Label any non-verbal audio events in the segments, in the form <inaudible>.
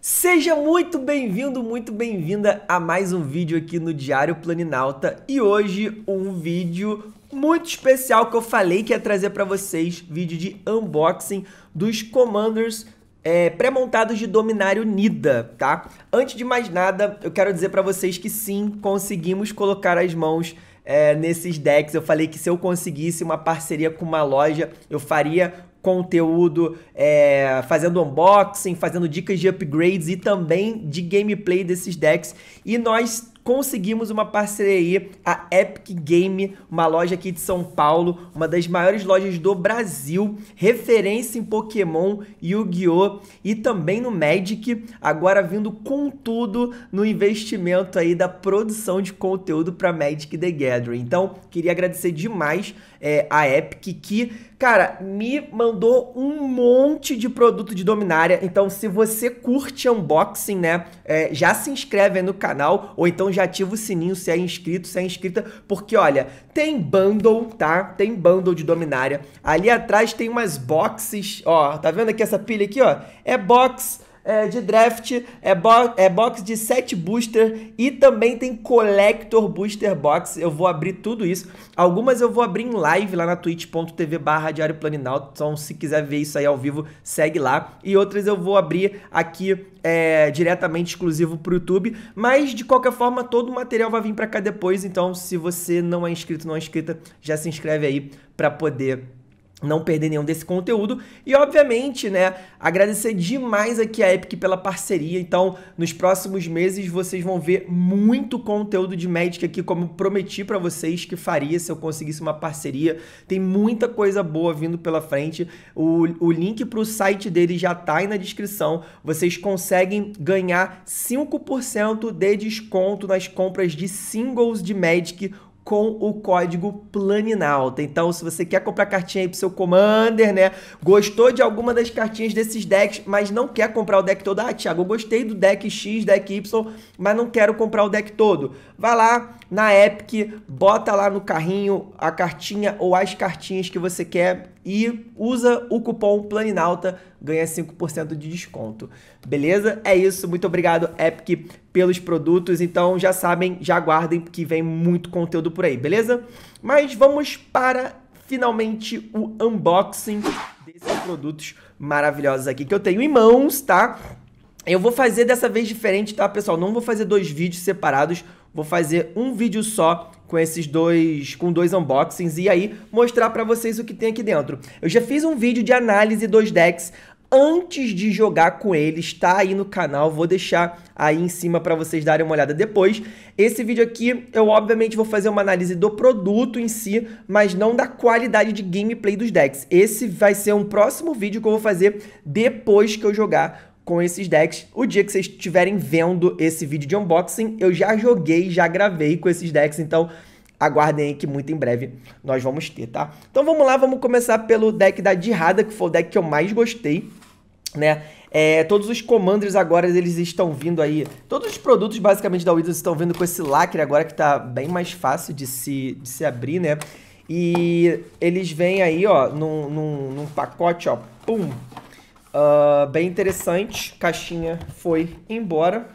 Seja muito bem-vindo, muito bem-vinda a mais um vídeo aqui no Diário Planinauta e hoje um vídeo muito especial que eu falei que ia trazer para vocês, vídeo de unboxing dos Commanders é, pré-montados de Dominário Nida, tá? Antes de mais nada, eu quero dizer para vocês que sim, conseguimos colocar as mãos é, nesses decks. Eu falei que se eu conseguisse uma parceria com uma loja, eu faria conteúdo, é, fazendo unboxing, fazendo dicas de upgrades e também de gameplay desses decks. E nós conseguimos uma parceria aí, a Epic Game, uma loja aqui de São Paulo, uma das maiores lojas do Brasil, referência em Pokémon, Yu-Gi-Oh! e também no Magic, agora vindo com tudo no investimento aí da produção de conteúdo para Magic The Gathering. Então, queria agradecer demais é, a Epic que, cara, me mandou um monte de produto de Dominária. Então, se você curte unboxing, né, é, já se inscreve aí no canal ou então já ativa o sininho se é inscrito, se é inscrita, porque olha, tem bundle, tá? Tem bundle de Dominária. Ali atrás tem umas boxes, ó, tá vendo aqui essa pilha aqui, ó? É box é, de draft, é, bo é box de set booster e também tem collector booster box. Eu vou abrir tudo isso. Algumas eu vou abrir em live lá na twitch.tv barra Diário Planinalto. Então, se quiser ver isso aí ao vivo, segue lá. E outras eu vou abrir aqui é, diretamente exclusivo pro YouTube. Mas, de qualquer forma, todo o material vai vir para cá depois. Então, se você não é inscrito, não é inscrita, já se inscreve aí para poder não perder nenhum desse conteúdo e obviamente, né, agradecer demais aqui a Epic pela parceria. Então, nos próximos meses vocês vão ver muito conteúdo de Magic aqui, como prometi para vocês que faria se eu conseguisse uma parceria. Tem muita coisa boa vindo pela frente. O, o link para o site dele já tá aí na descrição. Vocês conseguem ganhar 5% de desconto nas compras de singles de Magic com o código Planinalta. Então, se você quer comprar cartinha aí pro seu Commander, né? Gostou de alguma das cartinhas desses decks, mas não quer comprar o deck todo. Ah, Thiago, eu gostei do deck X, deck Y, mas não quero comprar o deck todo. Vai lá na Epic, bota lá no carrinho a cartinha ou as cartinhas que você quer e usa o cupom Planinalta, ganha 5% de desconto. Beleza? É isso. Muito obrigado, Epic, pelos produtos. Então já sabem, já aguardem que vem muito conteúdo por aí, beleza? Mas vamos para finalmente o unboxing desses produtos maravilhosos aqui que eu tenho em mãos, tá? Eu vou fazer dessa vez diferente, tá, pessoal? Não vou fazer dois vídeos separados, vou fazer um vídeo só com esses dois, com dois unboxings e aí mostrar para vocês o que tem aqui dentro. Eu já fiz um vídeo de análise dos decks antes de jogar com eles, tá aí no canal, vou deixar aí em cima para vocês darem uma olhada depois. Esse vídeo aqui, eu obviamente vou fazer uma análise do produto em si, mas não da qualidade de gameplay dos decks. Esse vai ser um próximo vídeo que eu vou fazer depois que eu jogar com esses decks. O dia que vocês estiverem vendo esse vídeo de unboxing, eu já joguei, já gravei com esses decks, então aguardem aí que muito em breve nós vamos ter, tá? Então vamos lá, vamos começar pelo deck da Dirrada, que foi o deck que eu mais gostei né? É, todos os commanders agora eles estão vindo aí. Todos os produtos basicamente da Wizards estão vindo com esse lacre agora que tá bem mais fácil de se, de se abrir, né? E eles vêm aí, ó, num, num, num pacote, ó, pum. Uh, bem interessante. Caixinha foi embora.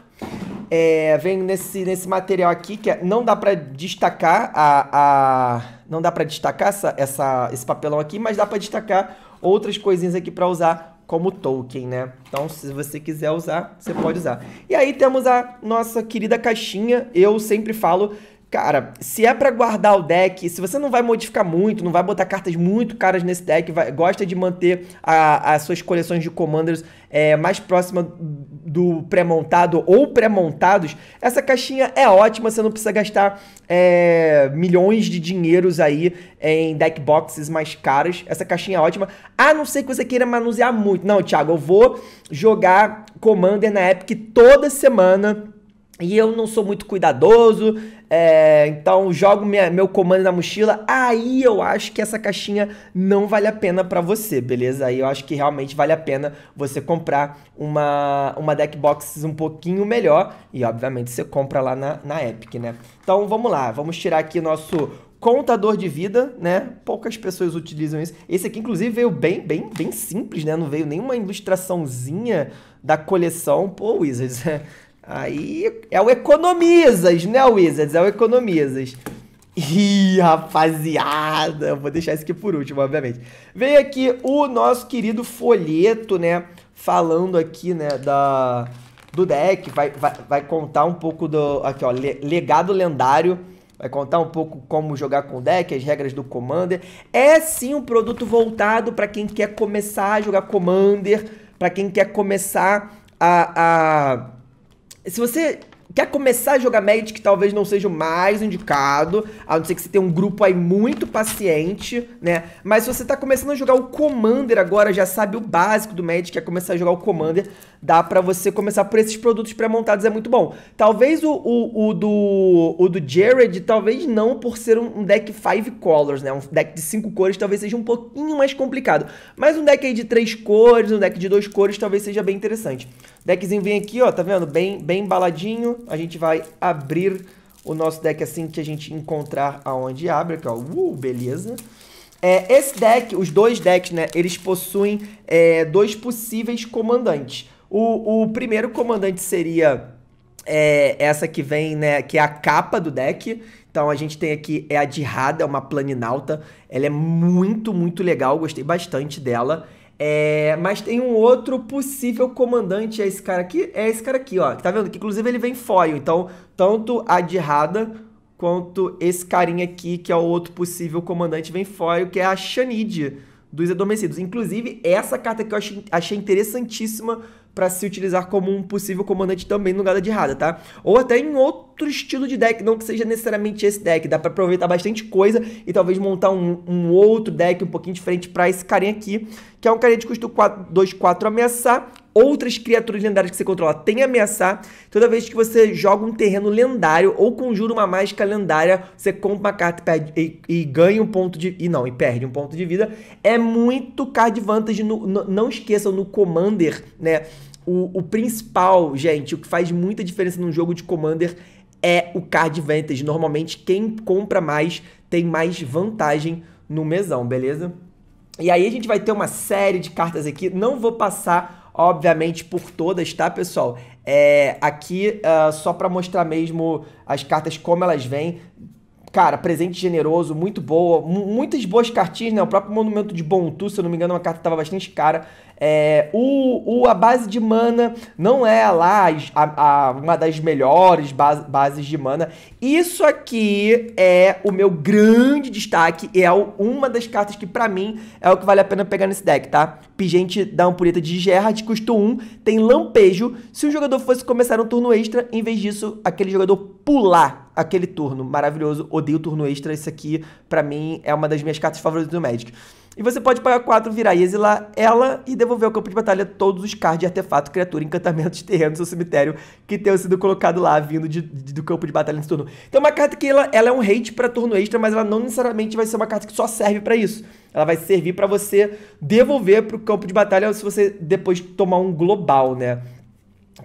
É, vem nesse, nesse material aqui que é, não dá para destacar a, a não dá para destacar essa, essa, esse papelão aqui, mas dá para destacar outras coisinhas aqui para usar como token, né? Então, se você quiser usar, você pode usar. E aí temos a nossa querida caixinha. Eu sempre falo, cara, se é para guardar o deck, se você não vai modificar muito, não vai botar cartas muito caras nesse deck, vai, gosta de manter as suas coleções de commanders é, mais próxima do pré-montado ou pré-montados, essa caixinha é ótima, você não precisa gastar é, milhões de dinheiros aí em deck boxes mais caras. Essa caixinha é ótima, a não ser que você queira manusear muito. Não, Thiago, eu vou jogar Commander na Epic toda semana e eu não sou muito cuidadoso, é, então jogo minha, meu comando na mochila, aí eu acho que essa caixinha não vale a pena para você, beleza? Aí eu acho que realmente vale a pena você comprar uma, uma deck box um pouquinho melhor e obviamente você compra lá na, na Epic, né? Então vamos lá, vamos tirar aqui nosso contador de vida, né? Poucas pessoas utilizam isso. Esse aqui, inclusive, veio bem, bem, bem simples, né? Não veio nenhuma ilustraçãozinha da coleção. Pô, Wizards, <laughs> aí é o economizas, né, Wizards? É o economizas. Ih, rapaziada, vou deixar isso aqui por último, obviamente. Veio aqui o nosso querido folheto, né? Falando aqui, né, da, do deck. Vai, vai, vai contar um pouco do. Aqui, ó, legado lendário Vai contar um pouco como jogar com o deck, as regras do Commander. É sim um produto voltado para quem quer começar a jogar Commander, para quem quer começar a, a... Se você quer começar a jogar Magic, talvez não seja o mais indicado, a não ser que você tenha um grupo aí muito paciente, né? Mas se você tá começando a jogar o Commander agora, já sabe o básico do Magic, quer começar a jogar o Commander, dá para você começar por esses produtos pré-montados, é muito bom. Talvez o, o, o, do, o do Jared, talvez não por ser um deck 5 colors, né? Um deck de 5 cores talvez seja um pouquinho mais complicado. Mas um deck aí de 3 cores, um deck de 2 cores talvez seja bem interessante. Deckzinho vem aqui, ó, tá vendo? Bem, bem embaladinho. A gente vai abrir o nosso deck assim que a gente encontrar aonde abre, aqui, ó. Uh, beleza. É, esse deck, os dois decks, né, eles possuem é, dois possíveis comandantes. O, o primeiro comandante seria é, essa que vem, né, que é a capa do deck. Então a gente tem aqui, é a Dirrada, é uma planinalta. Ela é muito, muito legal, gostei bastante dela. É, mas tem um outro possível comandante, é esse cara aqui, é esse cara aqui, ó. Tá vendo? Que inclusive ele vem foil. Então, tanto a Dirrada quanto esse carinha aqui, que é o outro possível comandante, vem foil, que é a Shanid dos Adormecidos. Inclusive, essa carta que eu achei, achei interessantíssima para se utilizar como um possível comandante também no lugar da Dirrada, tá? Ou até em outro estilo de deck, não que seja necessariamente esse deck. Dá para aproveitar bastante coisa e talvez montar um, um outro deck um pouquinho diferente para esse carinha aqui, que é um carinha de custo 2, 4 ameaçar outras criaturas lendárias que você controla tem ameaçar. Toda vez que você joga um terreno lendário ou conjura uma mágica lendária, você compra uma carta e, perde, e, e ganha um ponto de... E não, e perde um ponto de vida. É muito card vantage. No, no, não esqueçam, no Commander, né? O, o principal, gente, o que faz muita diferença num jogo de Commander é o card vantage. Normalmente, quem compra mais tem mais vantagem no mesão, beleza? E aí a gente vai ter uma série de cartas aqui. Não vou passar obviamente por todas, tá, pessoal? É, aqui, uh, só para mostrar mesmo as cartas como elas vêm. Cara, presente generoso, muito boa, muitas boas cartinhas, né? O próprio Monumento de Bontu, se eu não me engano, é uma carta que tava bastante cara. É, o, o, a base de mana não é lá a, a, uma das melhores base, bases de mana. Isso aqui é o meu grande destaque e é o, uma das cartas que para mim é o que vale a pena pegar nesse deck, tá? Pigente da Ampulheta de Gerard, custa 1, tem lampejo. Se o jogador fosse começar um turno extra, em vez disso, aquele jogador pular aquele turno. Maravilhoso, odeio turno extra. Isso aqui, para mim, é uma das minhas cartas favoritas do Magic. E você pode pagar 4, virar e exilar ela e devolver ao campo de batalha todos os cards de artefato, criatura, encantamento de terreno do seu cemitério que tenham sido colocados lá, vindo de, de, do campo de batalha nesse turno. Então uma carta que ela, ela é um hate para turno extra, mas ela não necessariamente vai ser uma carta que só serve para isso. Ela vai servir para você devolver para o campo de batalha se você depois tomar um global, né?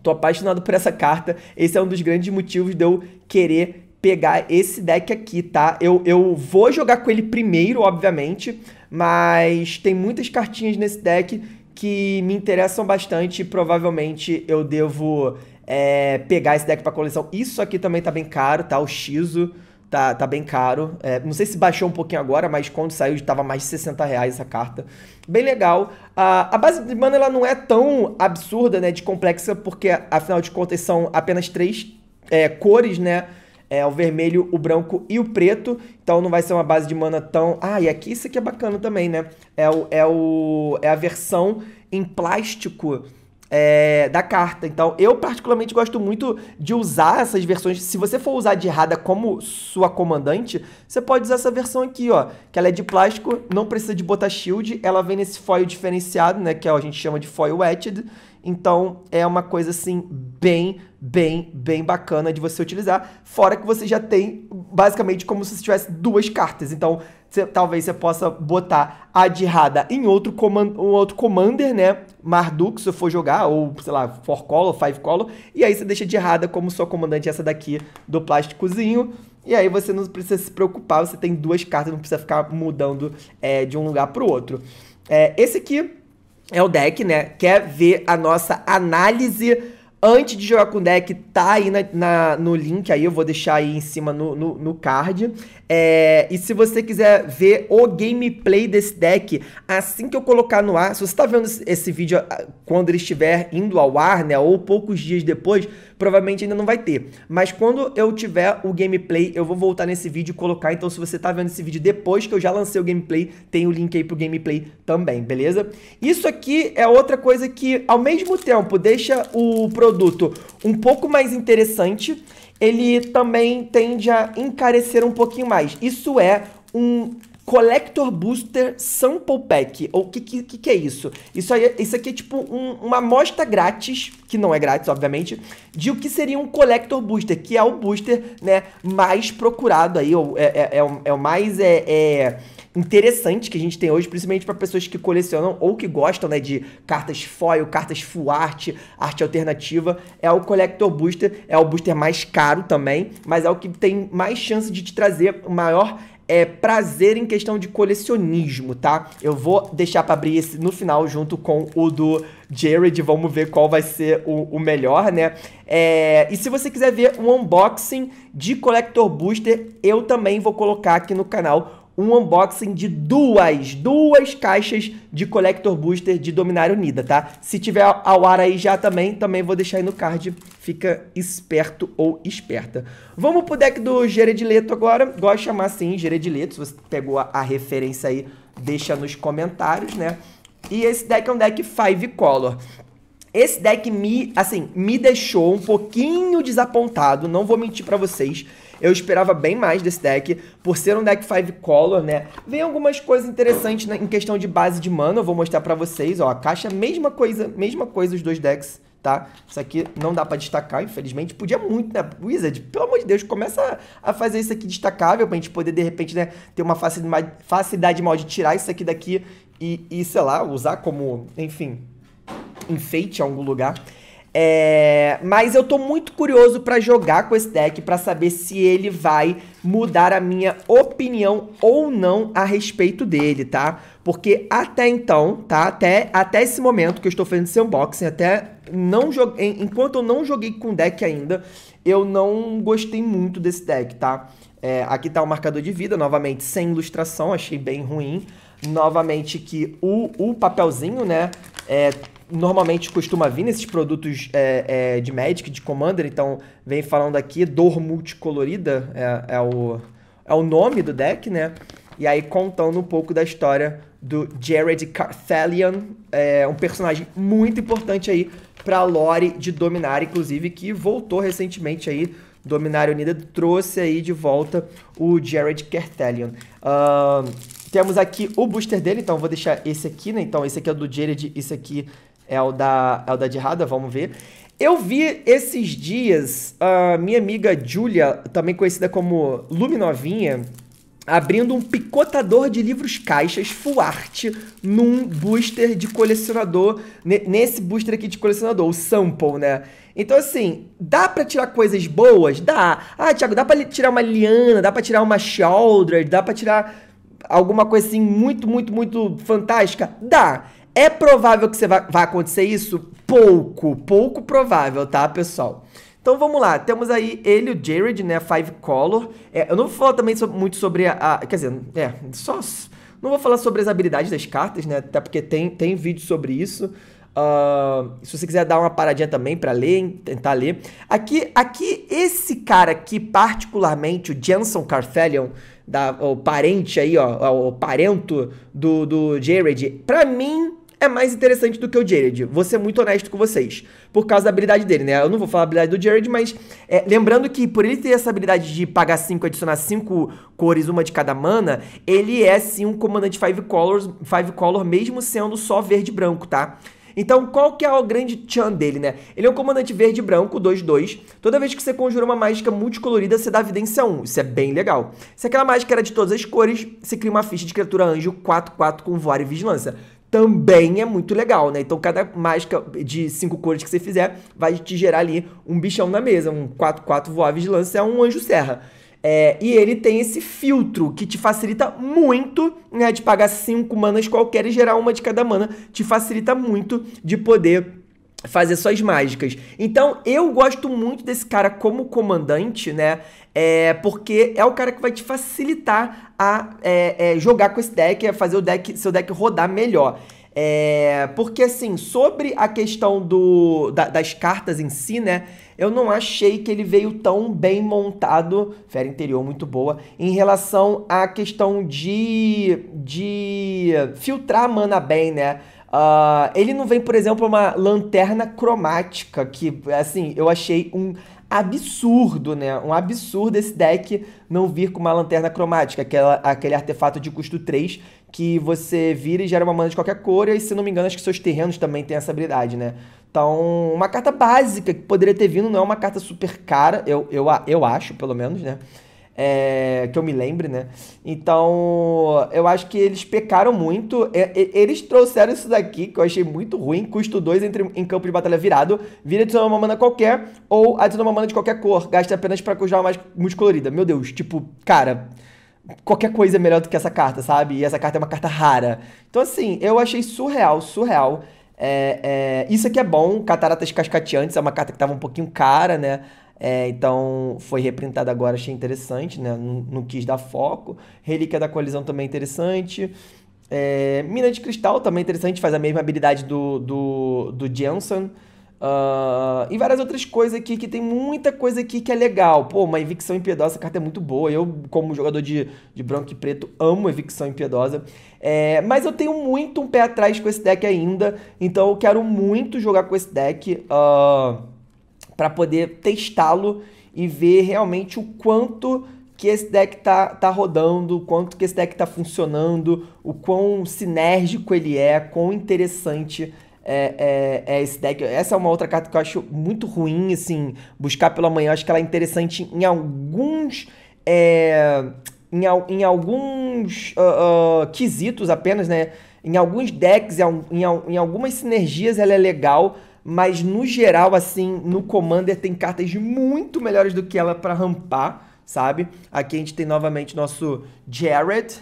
Tô apaixonado por essa carta. Esse é um dos grandes motivos de eu querer pegar esse deck aqui, tá? Eu, eu vou jogar com ele primeiro, obviamente, mas tem muitas cartinhas nesse deck que me interessam bastante e provavelmente eu devo é, pegar esse deck pra coleção. Isso aqui também tá bem caro, tá? O Shizu tá, tá bem caro. É, não sei se baixou um pouquinho agora, mas quando saiu estava mais de 60 reais essa carta. Bem legal. A, a base de mana ela não é tão absurda, né, de complexa, porque afinal de contas são apenas três é, cores, né? É o vermelho, o branco e o preto. Então não vai ser uma base de mana tão. Ah, e aqui isso aqui é bacana também, né? É, o, é, o, é a versão em plástico. É, da carta. Então, eu particularmente gosto muito de usar essas versões. Se você for usar de errada como sua comandante, você pode usar essa versão aqui, ó, que ela é de plástico, não precisa de botar shield, ela vem nesse foil diferenciado, né, que é, a gente chama de foil etched. Então é uma coisa assim bem, bem, bem bacana de você utilizar. Fora que você já tem basicamente como se tivesse duas cartas. Então Você, talvez você possa botar a Dirrada em outro, command, um outro commander, né? Marduk, se você for jogar, ou sei lá, 4 color, 5 color, e aí você deixa de errada como sua comandante essa daqui do plásticozinho. E aí você não precisa se preocupar, você tem duas cartas, não precisa ficar mudando é, de um lugar para o outro. É, esse aqui é o deck, né? Quer ver a nossa análise antes de jogar com o deck, tá aí na, na, no link aí, eu vou deixar aí em cima no, no, no card. É, e se você quiser ver o gameplay desse deck, assim que eu colocar no ar, se você tá vendo esse vídeo ah, quando ele estiver indo ao ar, né, ou poucos dias depois, provavelmente ainda não vai ter. Mas quando eu tiver o gameplay, eu vou voltar nesse vídeo e colocar. Então, se você tá vendo esse vídeo depois que eu já lancei o gameplay, tem o link aí pro gameplay também, beleza? Isso aqui é outra coisa que, ao mesmo tempo, deixa o produto um pouco mais interessante ele também tende a encarecer um pouquinho mais. Isso é um Collector Booster Sample Pack. O que, que, que é isso? Isso, aí, isso aqui é tipo um, uma amostra grátis, que não é grátis, obviamente, de o que seria um Collector Booster, que é o booster né, mais procurado aí, ou é, é, é, o, é o mais... é, é interessante que a gente tem hoje, principalmente para pessoas que colecionam ou que gostam né, de cartas foil, cartas full art, arte alternativa, é o Collector Booster, é o booster mais caro também, mas é o que tem mais chance de te trazer maior é, prazer em questão de colecionismo, tá? Eu vou deixar para abrir esse no final junto com o do Jared, vamos ver qual vai ser o, o melhor, né? É, e se você quiser ver um unboxing de Collector Booster, eu também vou colocar aqui no canal um unboxing de duas, duas caixas de Collector Booster de Dominária Unida, tá? Se tiver ao ar aí já também, também vou deixar aí no card. Fica esperto ou esperta. Vamos pro deck do Geredileto agora. Gosto de chamar assim, Geredileto. Se você pegou a, a referência aí, deixa nos comentários, né? E esse deck é um deck 5 color. Esse deck me, assim, me deixou um pouquinho desapontado, não vou mentir para vocês. Eu esperava bem mais desse deck, por ser um deck 5 color, né? Vem algumas coisas interessantes em questão de base de mana, eu vou mostrar pra vocês, ó. A caixa, mesma coisa, mesma coisa os dois decks, tá? Isso aqui não dá pra destacar, infelizmente. Podia muito, né? Wizard, pelo amor de Deus, começa a fazer isso aqui destacável pra gente poder, de repente, né, ter uma facilidade, mal de tirar isso aqui daqui e, e, sei lá, usar como, enfim, enfeite em algum lugar. É, mas eu tô muito curioso para jogar com esse deck para saber se ele vai mudar a minha opinião ou não a respeito dele, tá? Porque até então, tá? Até, até esse momento que eu estou fazendo esse unboxing, até não joguei, enquanto eu não joguei com deck ainda, eu não gostei muito desse deck, tá? É, aqui tá o marcador de vida, novamente sem ilustração, achei bem ruim. Novamente que o, o papelzinho, né, é, normalmente costuma vir nesses produtos é, é, de Magic, de Commander, então vem falando aqui, dor multicolorida é, é, o, é o nome do deck, né? E aí contando um pouco da história do Jared Carthalion, é um personagem muito importante aí pra lore de Dominar, inclusive, que voltou recentemente aí, Dominária Unida trouxe aí de volta o Jared Carthalion. Uh, temos aqui o booster dele, então vou deixar esse aqui, né? Então esse aqui é do Jared, esse aqui é o da, é o da Dirrada, vamos ver. Eu vi esses dias a minha amiga Julia, também conhecida como Luminovinha, abrindo um picotador de livros caixas full art num booster de colecionador, nesse booster aqui de colecionador, o Sample, né? Então, assim, dá pra tirar coisas boas? Dá. Ah, Thiago, dá pra tirar uma liana, dá pra tirar uma shoulder, dá pra tirar alguma coisa assim muito, muito, muito fantástica? Dá. É provável que você vai, vai acontecer isso? Pouco, pouco provável, tá, pessoal? Então vamos lá, temos aí ele, o Jared, né, Five Color. É, eu não vou falar também muito sobre a, a, Quer dizer, é, só... Não vou falar sobre as habilidades das cartas, né, até porque tem, tem vídeo sobre isso. Uh, se você quiser dar uma paradinha também para ler, tentar ler. Aqui, aqui, esse cara aqui, particularmente, o Jenson Carthelion, da, o parente aí, ó, o parento do, do Jared, pra mim é mais interessante do que o Jared. Vou ser muito honesto com vocês. Por causa da habilidade dele, né? Eu não vou falar a habilidade do Jared, mas é, lembrando que por ele ter essa habilidade de pagar 5, adicionar 5 cores, uma de cada mana, ele é sim um comandante 5 colors, five color, mesmo sendo só verde e branco, tá? Então, qual que é o grande chan dele, né? Ele é um comandante verde e branco, 2-2. Toda vez que você conjura uma mágica multicolorida, você dá evidência 1. Isso é bem legal. Se aquela mágica era de todas as cores, você cria uma ficha de criatura anjo 4-4 com voar e vigilância também é muito legal, né? Então, cada mágica de cinco cores que você fizer vai te gerar ali um bichão na mesa. Um 4-4 voar vigilância é um anjo serra. É, e ele tem esse filtro que te facilita muito, né? De pagar cinco manas qualquer e gerar uma de cada mana. Te facilita muito de poder fazer suas mágicas. Então, eu gosto muito desse cara como comandante, né? É, porque é o cara que vai te facilitar a é, é, jogar com esse deck, a fazer o deck, seu deck rodar melhor. É, porque assim, sobre a questão do, da, das cartas em si, né? Eu não achei que ele veio tão bem montado, fera interior muito boa, em relação à questão de, de filtrar mana bem, né? Uh, ele não vem, por exemplo, uma lanterna cromática, que, assim, eu achei um absurdo, né? Um absurdo esse deck não vir com uma lanterna cromática, aquela, aquele artefato de custo 3 que você vira e gera uma mana de qualquer cor, e se não me engano, acho que seus terrenos também têm essa habilidade, né? Então, uma carta básica que poderia ter vindo, não é uma carta super cara, eu, eu, eu acho, pelo menos, né? É, que eu me lembre, né? Então, eu acho que eles pecaram muito. eles trouxeram isso daqui, que eu achei muito ruim. Custo 2 em campo de batalha virado. Vira adicionar uma mana qualquer ou adiciona uma mana de qualquer cor. Gasta apenas para uma mais multicolorida. Meu Deus, tipo, cara qualquer coisa é melhor do que essa carta, sabe? E essa carta é uma carta rara. Então, assim, eu achei surreal, surreal. É, é, isso aqui é bom, Cataratas Cascateantes é uma carta que tava um pouquinho cara, né? É, então foi reprintada agora, achei interessante, né? Não, quis dar foco. Relíquia da Colisão também é interessante. É, Mina de Cristal também é interessante, faz a mesma habilidade do, do, do Jensen. Uh, e várias outras coisas aqui, que tem muita coisa aqui que é legal. Pô, uma Evicção Impiedosa, essa carta é muito boa. Eu, como jogador de, de branco e preto, amo Evicção Impiedosa. É, mas eu tenho muito um pé atrás com esse deck ainda, então eu quero muito jogar com esse deck. Uh, para poder testá-lo e ver realmente o quanto que esse deck tá, tá rodando, o quanto que esse deck tá funcionando, o quão sinérgico ele é, quão interessante é, é, é, esse deck. Essa é uma outra carta que eu acho muito ruim, assim, buscar pela manhã. Eu acho que ela é interessante em alguns. É, em, em alguns uh, uh, quesitos apenas, né? Em alguns decks, em, em, em algumas sinergias ela é legal, mas no geral, assim, no Commander tem cartas muito melhores do que ela para rampar, sabe? Aqui a gente tem novamente nosso Jared.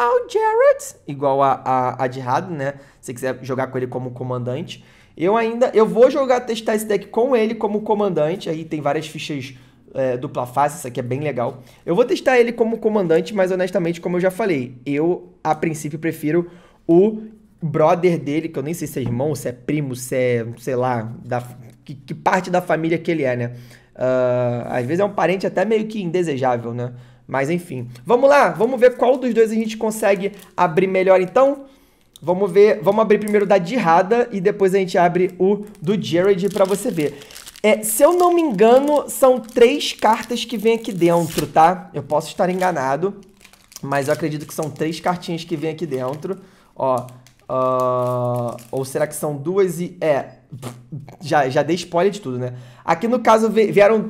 Oh, Jared! Igual a, a, a né? Se você quiser jogar com ele como comandante. Eu ainda, eu vou jogar, testar esse deck com ele como comandante. Aí tem várias fichas é, dupla face, isso aqui é bem legal. Eu vou testar ele como comandante, mas honestamente, como eu já falei, eu a princípio prefiro o brother dele, que eu nem sei se é irmão, se é primo, se é, sei lá, da, que, que parte da família que ele é, né? Uh, às vezes é um parente até meio que indesejável, né? Mas enfim. Vamos lá, vamos ver qual dos dois a gente consegue abrir melhor então. Vamos ver, vamos abrir primeiro da Dirrada e depois a gente abre o do Jared para você ver. É, se eu não me engano, são três cartas que vem aqui dentro, tá? Eu posso estar enganado, mas eu acredito que são três cartinhas que vem aqui dentro. Ó, Uh, ou será que são duas e. É. Já, já dei spoiler de tudo, né? Aqui no caso vieram.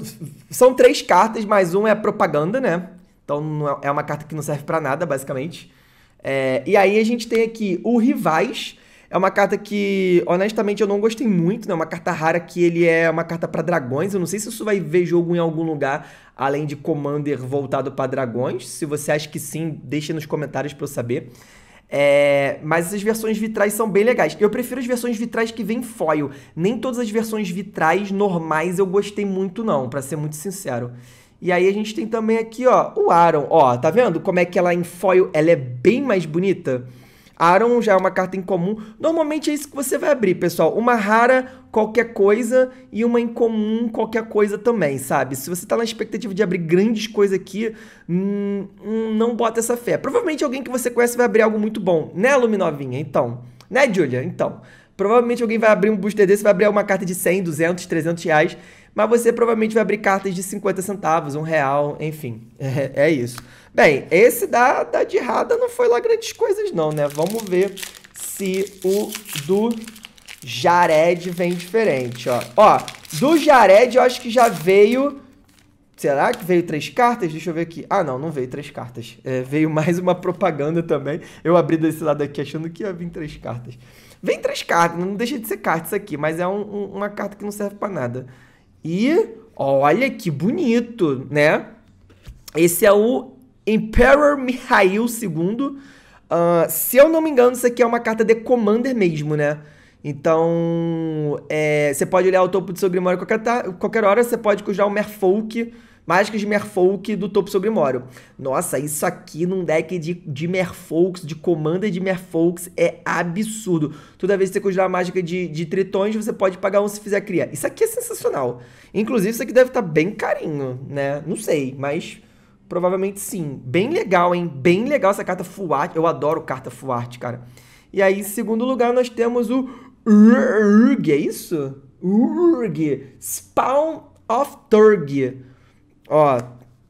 São três cartas, mas uma é propaganda, né? Então é, é uma carta que não serve para nada, basicamente. É, e aí a gente tem aqui o Rivais. É uma carta que, honestamente, eu não gostei muito, né? Uma carta rara que ele é uma carta para dragões. Eu não sei se isso vai ver jogo em algum lugar, além de Commander voltado para dragões. Se você acha que sim, deixe nos comentários para eu saber. É, mas essas versões vitrais são bem legais. Eu prefiro as versões vitrais que vem foil. Nem todas as versões vitrais normais eu gostei muito não, para ser muito sincero. E aí a gente tem também aqui, ó, o Aaron. Ó, tá vendo como é que ela em foil ela é bem mais bonita? Aaron já é uma carta incomum. Normalmente é isso que você vai abrir, pessoal. Uma rara, qualquer coisa, e uma incomum, qualquer coisa também, sabe? Se você tá na expectativa de abrir grandes coisas aqui, hum, hum, não bota essa fé. Provavelmente alguém que você conhece vai abrir algo muito bom, né, Luminovinha? Então. Né, Julia? Então. Provavelmente alguém vai abrir um booster desse, vai abrir uma carta de 100, 200, 300 reais, mas você provavelmente vai abrir cartas de 50 centavos, um real, enfim. <laughs> É, é isso. Bem, esse da, da Dirrada não foi lá grandes coisas não, né? Vamos ver se o do Jared vem diferente, ó. Ó, do Jared eu acho que já veio... Será que veio três cartas? Deixa eu ver aqui. Ah, não, não veio três cartas. É, veio mais uma propaganda também. Eu abri desse lado aqui achando que ia vir três cartas. Vem três cartas, não deixa de ser carta isso aqui, mas é um, um, uma carta que não serve para nada. E olha que bonito, né? Esse é o Emperor Mihail II. Uh, se eu não me engano, isso aqui é uma carta de Commander mesmo, né? Então, é, você pode olhar o topo do seu Grimório qualquer, qualquer hora, você pode usar o Merfolk, Mágicas de Merfolk do topo do seu Grimório. Nossa, isso aqui num deck de, de Merfolks, de Commander de Merfolks, é absurdo. Toda vez que você conjurar a mágica de, de Tritões, você pode pagar um se fizer cria. Isso aqui é sensacional. Inclusive, isso aqui deve estar tá bem carinho, né? Não sei, mas Provavelmente sim. Bem legal, hein? Bem legal essa carta full art. Eu adoro carta full art, cara. E aí, em segundo lugar, nós temos o Urg, é isso? Urg. Spawn of Turg. Ó,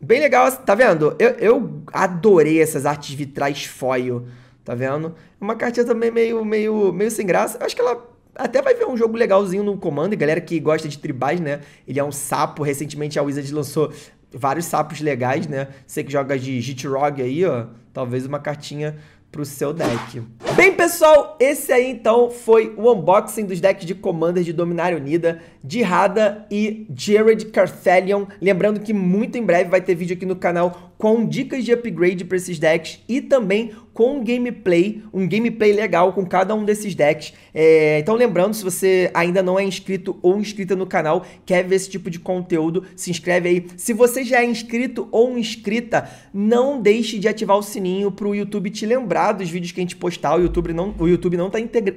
bem legal, tá vendo? Eu, eu adorei essas artes vitrais foil, tá vendo? Uma cartinha também meio, meio, meio sem graça. acho que ela até vai ver um jogo legalzinho no comando, galera que gosta de tribais, né? Ele é um sapo, recentemente a Wizard lançou vários sapos legais, né? Você que joga de Jitrog aí, ó, talvez uma cartinha pro seu deck. Bem, pessoal, esse aí então foi o unboxing dos decks de Commander de Dominária Unida, de Hada e Jared Carthelion. Lembrando que muito em breve vai ter vídeo aqui no canal com dicas de upgrade para esses decks e também com gameplay, um gameplay legal com cada um desses decks. É, então lembrando, se você ainda não é inscrito ou inscrita no canal, quer ver esse tipo de conteúdo, se inscreve aí. Se você já é inscrito ou inscrita, não deixe de ativar o sininho para o YouTube te lembrar dos vídeos que a gente postar. O YouTube não, o YouTube não tá integra...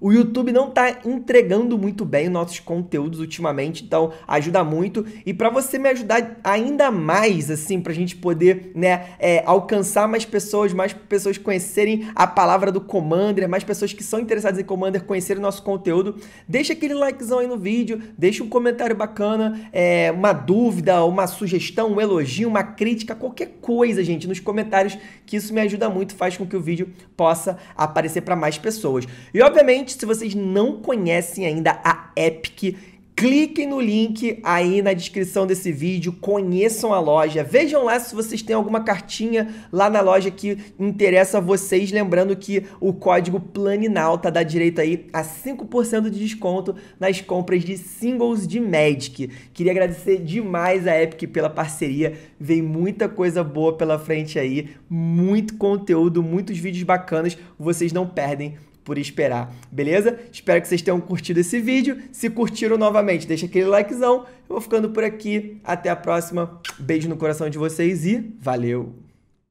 O YouTube não tá entregando muito bem nossos conteúdos ultimamente, então ajuda muito. E para você me ajudar ainda mais, assim, pra gente poder, né, é, alcançar mais pessoas, mais pessoas conhecerem a palavra do Commander, mais pessoas que são interessadas em Commander conhecerem o nosso conteúdo. Deixa aquele likezão aí no vídeo, deixa um comentário bacana, é, uma dúvida, uma sugestão, um elogio, uma crítica, qualquer coisa, gente, nos comentários, que isso me ajuda muito, faz com que o vídeo possa aparecer para mais pessoas. E obviamente, se vocês não conhecem ainda a Epic, Cliquem no link aí na descrição desse vídeo, conheçam a loja, vejam lá se vocês têm alguma cartinha lá na loja que interessa a vocês, lembrando que o código PLANINALTA dá direito aí a 5% de desconto nas compras de singles de Magic. Queria agradecer demais a Epic pela parceria, vem muita coisa boa pela frente aí, muito conteúdo, muitos vídeos bacanas, vocês não perdem por esperar, beleza? Espero que vocês tenham curtido esse vídeo. Se curtiram novamente, deixa aquele likezão. Eu vou ficando por aqui. Até a próxima. Beijo no coração de vocês e valeu!